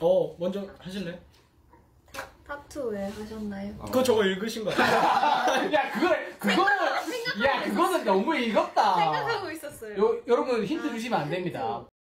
어 먼저 하실래요? 타투 왜 하셨나요? 아. 그거 저거 읽으신 거 같아요. 야 그거 그거는 야 그거는 너무 읽었다. 생각하고 있었어요. 요, 여러분 힌트 주시면 안 됩니다. 네.